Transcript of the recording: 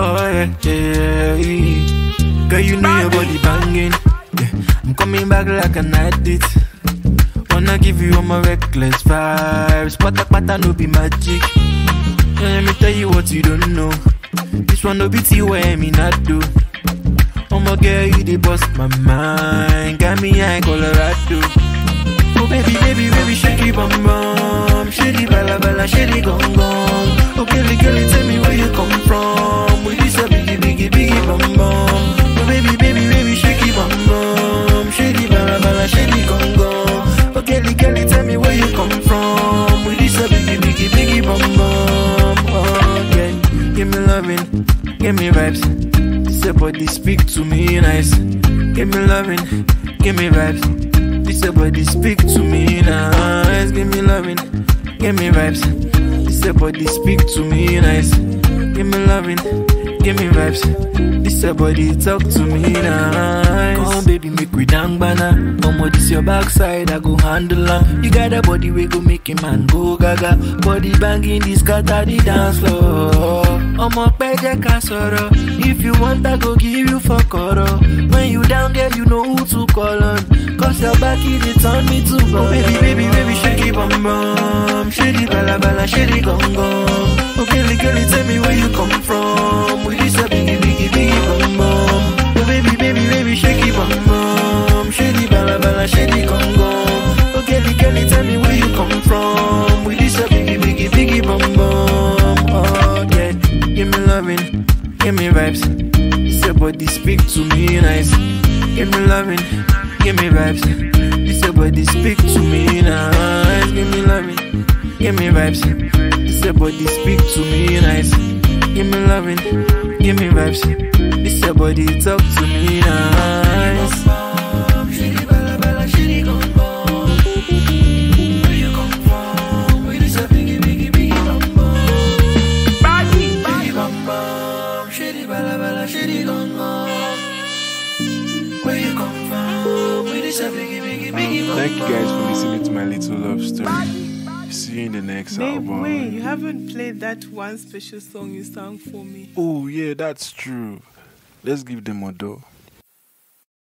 Oh yeah, yeah, yeah. Girl, you know your body banging. Yeah. I'm coming back like a night it. Wanna give you all my reckless vibes. Pata pata no be magic. Yeah, let me tell you what you don't know. This one no be T where me not do. Oh my girl, you dey bust my mind. Got me high Colorado. Oh baby, baby, baby, shake give me loving, give me vibes. This body speak to me nice. Give me loving, give me vibes. This body speak to me nice. Give me loving, give me vibes. This body speak to me nice. Give me loving, give me vibes. This body talk to me nice. Come on, this your backside, I go handle. You got a body we go make a man go gaga. Body banging, this scatter the dance floor. Omo, peje ka sọ̀rọ̀. If you want, I go give you for koro. When you down, girl, you know who to call on. Cause your back, it turn me to gold. Oh, baby, baby, baby, shake it give me loving, give me vibes. This your body speak to me nice. Give me loving, give me vibes. This your body speak to me nice. Give me loving, give me vibes. This your body speak to me nice. Give me loving, give me vibes. This your body talk to me nice. Thank you guys for listening to my little love story. See you in the next Babe, album. wait, you haven't played that one special song you sang for me. Oh yeah, that's true. Let's give them a door.